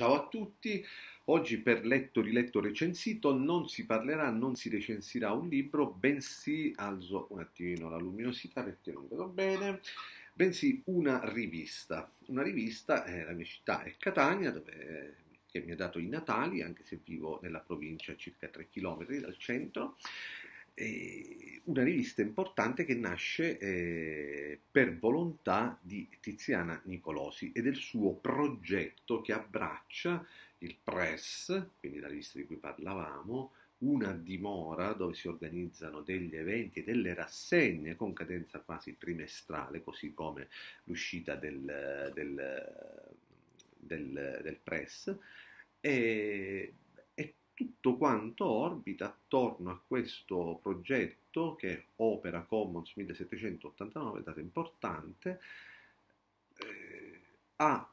Ciao a tutti, oggi per letto, riletto, recensito non si parlerà, non si recensirà un libro, bensì, alzo un attimino la luminosità perché non vedo bene, bensì una rivista. Una rivista, eh, la mia città è Catania, dove, che mi ha dato i natali, anche se vivo nella provincia a circa 3 km dal centro, una rivista importante che nasce eh, per volontà di Tiziana Nicolosi e del suo progetto che abbraccia il press, quindi la rivista di cui parlavamo, una dimora dove si organizzano degli eventi e delle rassegne con cadenza quasi trimestrale, così come l'uscita del, del, del, del press. E tutto quanto orbita attorno a questo progetto che è Opera Commons 1789, data importante, eh, ha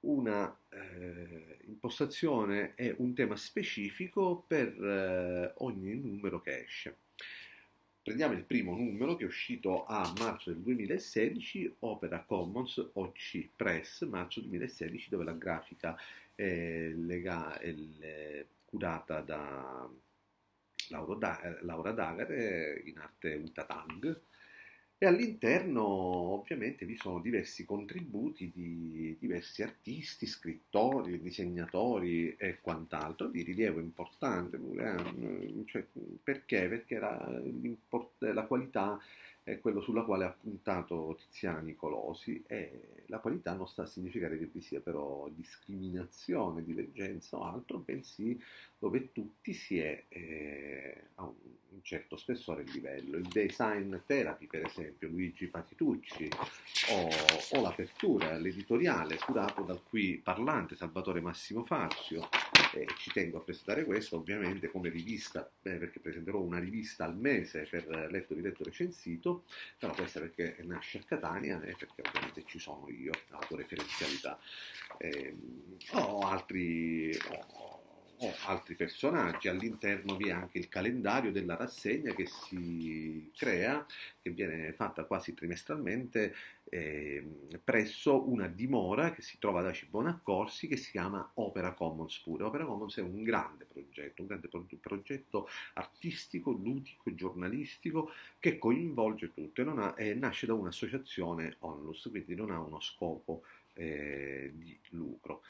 una eh, impostazione e un tema specifico per eh, ogni numero che esce. Prendiamo il primo numero che è uscito a marzo del 2016, Opera Commons OC Press, marzo 2016, dove la grafica è, lega, è, curata da Laura Dagare in arte Utatang e all'interno ovviamente vi sono diversi contributi di diversi artisti, scrittori, disegnatori e quant'altro di rilievo importante. Eh, cioè, perché? Perché la, la qualità è quello sulla quale ha puntato Tiziana Nicolosi e la qualità non sta a significare che vi sia però discriminazione, divergenza o altro, bensì dove tutti si è eh, a un, certo spessore e livello. Il design therapy, per esempio, Luigi Patitucci, o, o l'apertura, l'editoriale curato dal qui parlante Salvatore Massimo Fazio, eh, ci tengo a presentare questo ovviamente come rivista, eh, perché presenterò una rivista al mese per letto, riletto, recensito, però questa perché nasce a Catania e perché ovviamente ci sono io, la tua referenzialità. Eh, ho altri... Ho, o altri personaggi. All'interno vi è anche il calendario della rassegna che si crea, che viene fatta quasi trimestralmente eh, presso una dimora che si trova da Cibonaccorsi che si chiama Opera Commons pure. Opera Commons è un grande progetto, un grande pro- progetto artistico, ludico, giornalistico che coinvolge tutto e, ha, e nasce da un'associazione onlus, quindi non ha uno scopo eh, di lucro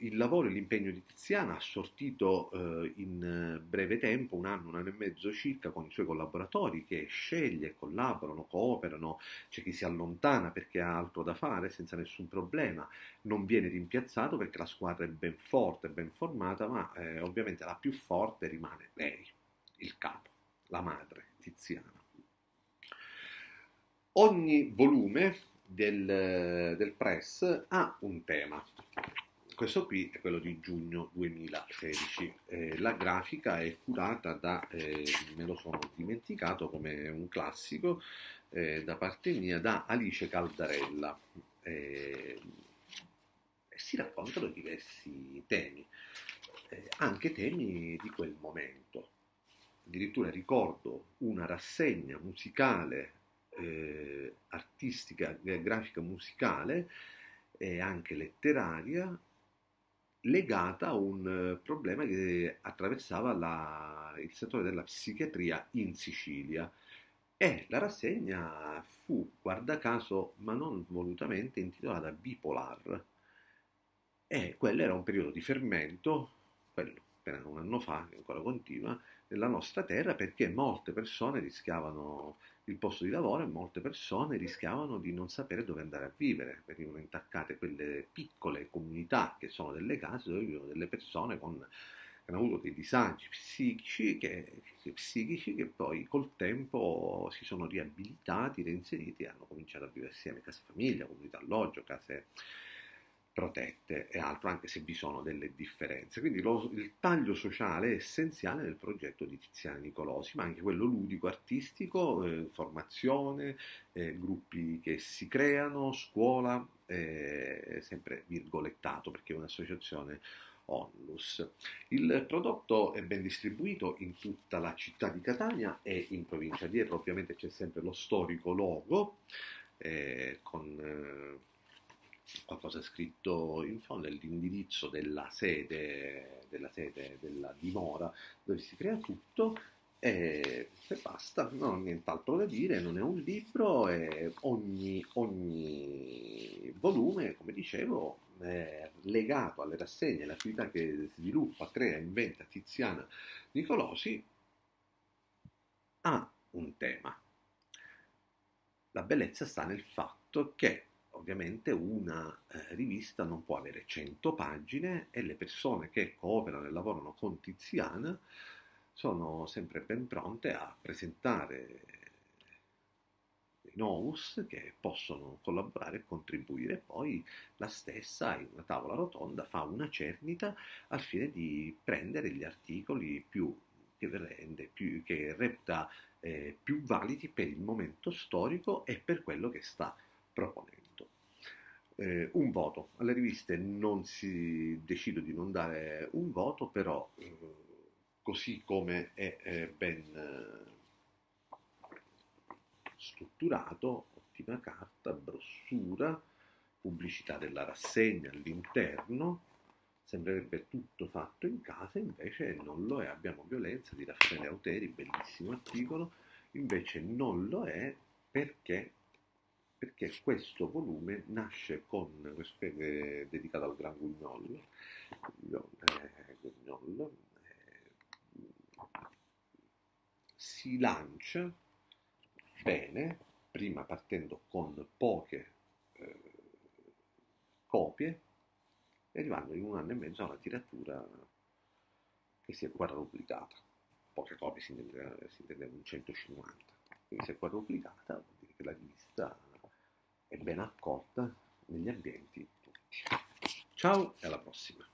il lavoro e l'impegno di Tiziana ha sortito eh, in breve tempo, un anno, un anno e mezzo circa, con i suoi collaboratori che sceglie, collaborano, cooperano, c'è chi si allontana perché ha altro da fare senza nessun problema, non viene rimpiazzato perché la squadra è ben forte, ben formata, ma eh, ovviamente la più forte rimane lei, il capo, la madre, Tiziana. Ogni volume del, del press ha un tema questo qui è quello di giugno 2016. Eh, la grafica è curata da, eh, me lo sono dimenticato come un classico, eh, da parte mia, da Alice Caldarella. Eh, si raccontano diversi temi, eh, anche temi di quel momento. Addirittura ricordo una rassegna musicale, eh, artistica, grafica musicale e anche letteraria legata a un eh, problema che attraversava la, il settore della psichiatria in Sicilia. E la rassegna fu, guarda caso, ma non volutamente, intitolata Bipolar. E quello era un periodo di fermento, quello appena un anno fa, che ancora continua, nella nostra terra perché molte persone rischiavano il posto di lavoro e molte persone rischiavano di non sapere dove andare a vivere, venivano intaccate quelle piccole comunità che sono delle case dove vivono delle persone con, hanno avuto dei disagi psichici che, psichici che poi col tempo si sono riabilitati, reinseriti e hanno cominciato a vivere assieme, case famiglia, comunità alloggio, case protette e altro, anche se vi sono delle differenze. Quindi lo, il taglio sociale è essenziale nel progetto di Tiziana Nicolosi, ma anche quello ludico, artistico, eh, formazione, eh, gruppi che si creano, scuola, eh, sempre virgolettato perché è un'associazione onlus. Il prodotto è ben distribuito in tutta la città di Catania e in provincia dietro, ovviamente c'è sempre lo storico logo eh, con eh, qualcosa scritto in fondo, è l'indirizzo della sede, della sede, della dimora dove si crea tutto e, basta, non ho nient'altro da dire, non è un libro e ogni, ogni volume, come dicevo, è legato alle rassegne, all'attività che sviluppa, crea, inventa Tiziana Nicolosi, ha un tema. La bellezza sta nel fatto che ovviamente una eh, rivista non può avere 100 pagine e le persone che cooperano e lavorano con Tiziana sono sempre ben pronte a presentare dei novus che possono collaborare e contribuire. Poi la stessa in una tavola rotonda fa una cernita al fine di prendere gli articoli più che, rende, più, che reputa eh, più validi per il momento storico e per quello che sta proponendo. Eh, un voto. Alle riviste non si decido di non dare un voto, però eh, così come è eh, ben strutturato, ottima carta, brossura, pubblicità della rassegna all'interno, sembrerebbe tutto fatto in casa, invece non lo è, abbiamo violenza di Raffaele Auteri, bellissimo articolo, invece non lo è perché, perché questo volume nasce con, questo è dedicato al Gran Gugnol, eh, Gugnol si lancia bene, prima partendo con poche eh, copie e arrivando in un anno e mezzo a una tiratura che si è quadruplicata. Poche copie si intende, si intende un 150, quindi si è quadruplicata, vuol dire che la rivista è ben accolta negli ambienti tutti. Ciao e alla prossima!